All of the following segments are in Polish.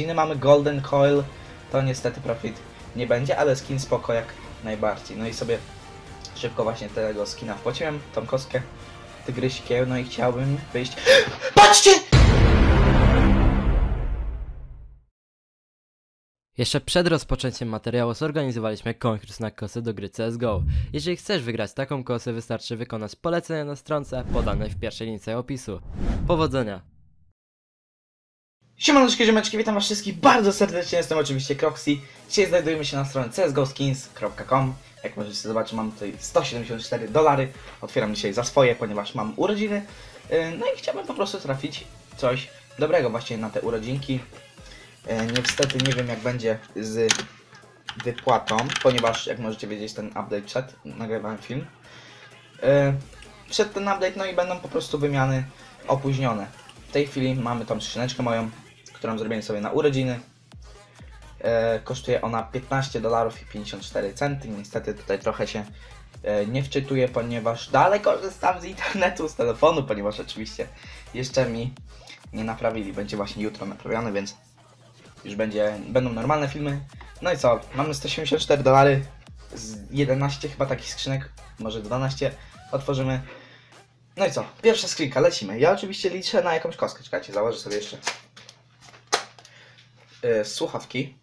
urodziny mamy Golden Coil, to niestety profit nie będzie, ale skin spoko jak najbardziej. No i sobie szybko właśnie tego skina wpłaciłem, tą kostkę tygryskiem, no i chciałbym wyjść... PAtrzcie! Jeszcze przed rozpoczęciem materiału zorganizowaliśmy konkurs na kosę do gry CSGO. Jeżeli chcesz wygrać taką kosę, wystarczy wykonać polecenie na stronce podanej w pierwszej linii opisu. Powodzenia! Siemaneczki, ziomeczki, witam was wszystkich bardzo serdecznie, jestem oczywiście Croxy. Dzisiaj znajdujemy się na stronie csgoskins.com Jak możecie zobaczyć, mam tutaj 174 dolary. Otwieram dzisiaj za swoje, ponieważ mam urodziny. Yy, No i chciałbym po prostu trafić coś dobrego właśnie na te urodzinki. Yy, Niestety nie wiem jak będzie z wypłatą, ponieważ jak możecie wiedzieć ten update przed, nagrywałem film. Yy, Przed ten update, no i będą po prostu wymiany opóźnione. W tej chwili mamy tą skrzyneczkę moją, którą zrobiłem sobie na urodziny. E, kosztuje ona 15 dolarów i 54 centy. Niestety tutaj trochę się e, nie wczytuję, ponieważ dalej korzystam z internetu, z telefonu, ponieważ oczywiście jeszcze mi nie naprawili. Będzie właśnie jutro naprawiony, więc już będzie, będą normalne filmy. No i co? Mamy 174 dolary z 11 chyba takich skrzynek, może 12. Otworzymy. No i co? Pierwsza skrzynka, lecimy. Ja oczywiście liczę na jakąś kostkę. Czekajcie, założę sobie jeszcze yy, słuchawki.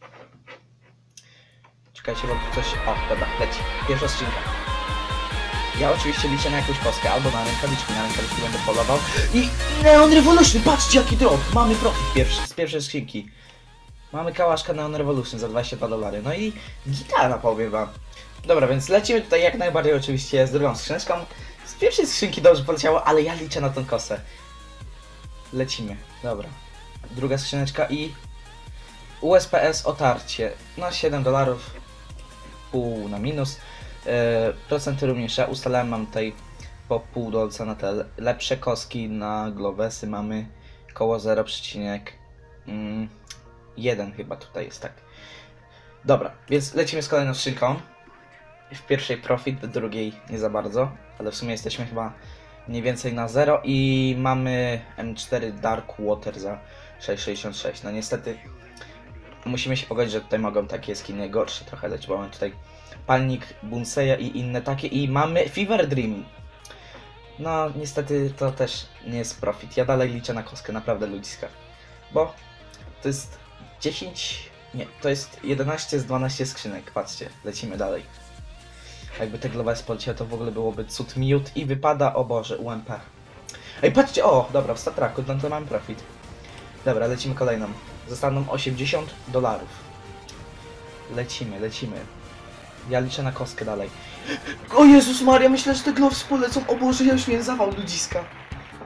Czekajcie, bo tu coś... O, dobra, leci. Pierwsza skrzynka. Ja oczywiście liczę na jakąś kostkę, albo na rękawiczki, na rękawiczki będę polował. I Neon Revolution, patrzcie jaki drop! Mamy profit pierwszy, z pierwszej skrzynki. Mamy kałaszka Neon Revolution za 22 dolary. No i gitara powiem wam. Dobra, więc lecimy tutaj jak najbardziej oczywiście z drugą skrzyneczką. Z pierwszej skrzynki dobrze poleciało, ale ja liczę na tą kosę. Lecimy, dobra. Druga skrzyneczka i USPS otarcie na 7 dolarów, pół na minus. E, procenty również ja ustalałem, mam tutaj po pół dolca na te lepsze koski, na glowesy mamy koło 0,1 chyba tutaj jest tak. Dobra, więc lecimy z kolejną skrzynką. W pierwszej profit, w drugiej nie za bardzo, ale w sumie jesteśmy chyba mniej więcej na zero i mamy M4 Dark Water za 6,66. No niestety musimy się pogodzić, że tutaj mogą takie skiny gorsze trochę lecieć, bo mamy tutaj palnik Bunseya i inne takie i mamy Fever Dream. No niestety to też nie jest profit. Ja dalej liczę na kostkę, naprawdę ludziska. Bo to jest 10, nie, to jest 11 z 12 skrzynek, patrzcie, lecimy dalej. Jakby te global poleciał, to w ogóle byłoby cud miód i wypada, o Boże, UMP. Ej, patrzcie, o, dobra, w statraku, no to mam profit. Dobra, lecimy kolejną. Zostaną 80 dolarów. Lecimy, lecimy. Ja liczę na kostkę dalej. O Jezus Maria, myślę, że te gloves polecą. O Boże, ja już miałem zawał ludziska.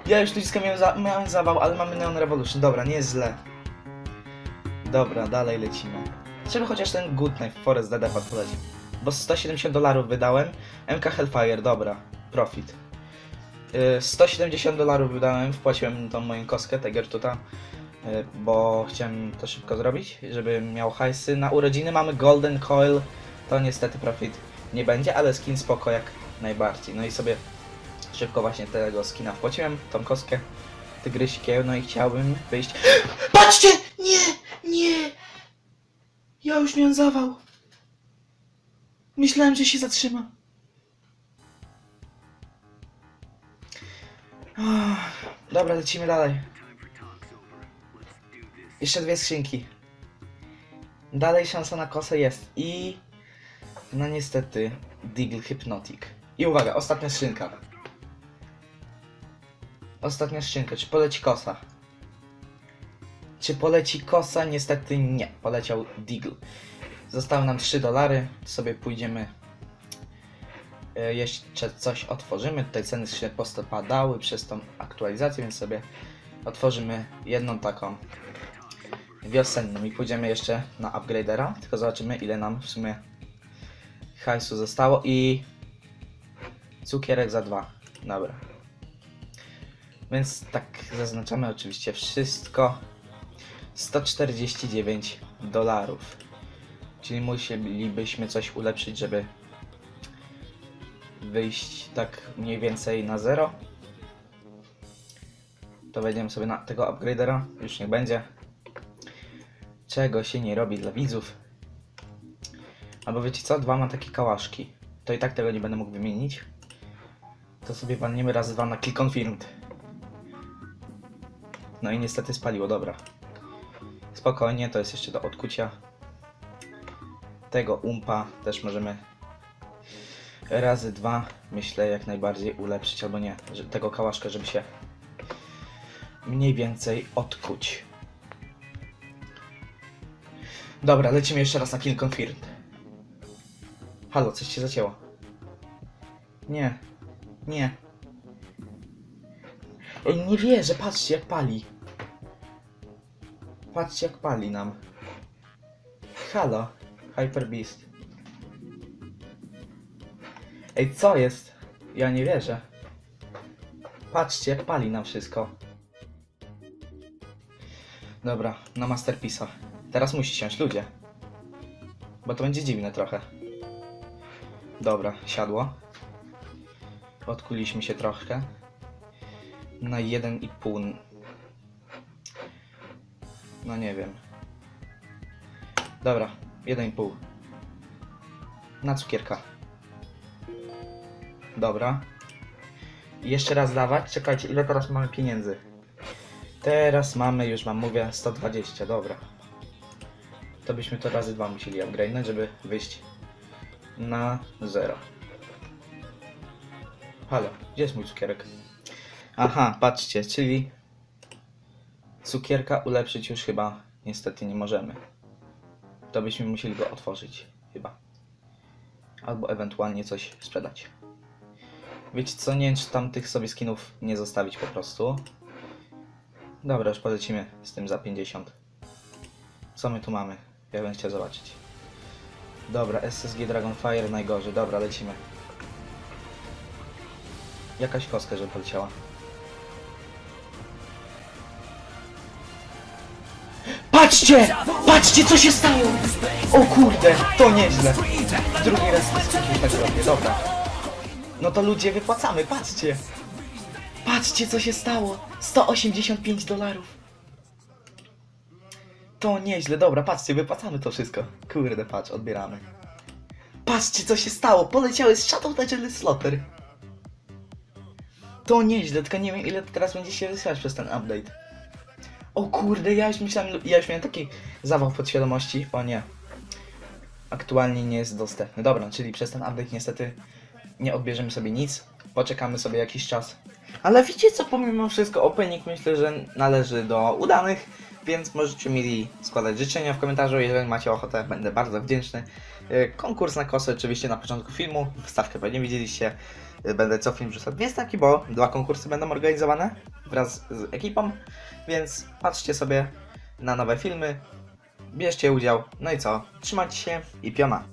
Ja już ludziska miałem, za miałem zawał, ale mamy Neon Revolution. Dobra, nie jest źle. Dobra, dalej lecimy. Żeby chociaż ten Good Knife Forest DD poleci. Bo 170 dolarów wydałem. MK Hellfire, dobra. Profit. Yy, 170 dolarów wydałem, wpłaciłem tą moją kostkę, Tiger Tuta. Yy, bo chciałem to szybko zrobić, żeby miał hajsy. Na urodziny mamy Golden Coil, to niestety profit nie będzie, ale skin spoko jak najbardziej. No i sobie szybko właśnie tego skina wpłaciłem, tą kostkę tygryskiem, no i chciałbym wyjść... PAtrzcie! Nie! Nie! Ja już miałem zawał. Myślałem, że się zatrzyma. Dobra, lecimy dalej. Jeszcze dwie skrzynki. Dalej szansa na kosę jest i... No niestety, Deagle Hypnotic. I uwaga, ostatnia skrzynka. Ostatnia skrzynka, czy poleci kosa? Czy poleci kosa? Niestety nie, poleciał Deagle. Zostały nam 3 dolary, sobie pójdziemy e, jeszcze coś otworzymy. Tutaj ceny skrzynek postopadały przez tą aktualizację, więc sobie otworzymy jedną taką wiosenną i pójdziemy jeszcze na upgradera, tylko zobaczymy ile nam w sumie hajsu zostało i cukierek za dwa. Dobra. Więc tak zaznaczamy oczywiście wszystko. 149 dolarów. Czyli musielibyśmy coś ulepszyć, żeby wyjść tak mniej więcej na zero. To wejdziemy sobie na tego upgradera. Już niech będzie. Czego się nie robi dla widzów. Albo wiecie co? Dwa ma takie kałaszki. To i tak tego nie będę mógł wymienić. To sobie walniemy razy dwa na kill confirmed. No i niestety spaliło, dobra. Spokojnie, to jest jeszcze do odkucia. Tego umpa też możemy razy dwa, myślę, jak najbardziej ulepszyć, albo nie, tego kałaszka, żeby się mniej więcej odkuć. Dobra, lecimy jeszcze raz na kill confirmed. Halo, coś się zacięło. Nie. Nie. Ej, nie wierzę, patrzcie jak pali. Patrzcie jak pali nam. Halo, Hyper Beast. Ej, co jest? Ja nie wierzę. Patrzcie jak pali nam wszystko. Dobra, na Masterpiece'a. Teraz musi siąść ludzie. Bo to będzie dziwne trochę. Dobra, siadło. Odkuliśmy się troszkę. Na 1,5. No nie wiem. Dobra, 1,5. Na cukierka. Dobra. Jeszcze raz dawać. Czekajcie, ile teraz mamy pieniędzy? Teraz mamy, już wam mówię, 120, dobra. To byśmy to razy dwa musieli upgrade'nąć, żeby wyjść na 0. Halo, gdzie jest mój cukierek? Aha, patrzcie, czyli cukierka ulepszyć już chyba niestety nie możemy. To byśmy musieli go otworzyć, chyba. Albo ewentualnie coś sprzedać. Wiecie co, nie wiem czy tam tych sobie skinów nie zostawić po prostu. Dobra, już polecimy z tym za 50. Co my tu mamy? Ja bym chciał zobaczyć. Dobra, SSG Dragonfire najgorzej. Dobra, lecimy. Jakaś kostka, żeby poleciała. Patrzcie! Patrzcie, co się stało! O kurde, to nieźle. Drugi raz coś tak robię, dobra. No to ludzie wypłacamy, patrzcie! Patrzcie, co się stało! 185 dolarów! To nieźle, dobra, patrzcie, wypłacamy to wszystko. Kurde, patrz, odbieramy. Patrzcie, co się stało! Poleciały z Shadow Legend Slaughter. To nieźle, tylko nie wiem ile teraz będzie się wysyłać przez ten update. O kurde, ja już myślałem, ja już miałem taki zawał podświadomości. O nie. Aktualnie nie jest dostępny. Dobra, czyli przez ten update niestety nie odbierzemy sobie nic. Poczekamy sobie jakiś czas. Ale wiecie co, pomimo wszystko opening myślę, że należy do udanych, więc możecie mi składać życzenia w komentarzu, jeżeli macie ochotę, będę bardzo wdzięczny. E, Konkurs na kosę oczywiście na początku filmu, wstawkę pewnie widzieliście. E, Będę co film wrzucał dwie stawki, bo dwa konkursy będą organizowane wraz z ekipą, więc patrzcie sobie na nowe filmy, bierzcie udział, no i co, trzymajcie się i piona.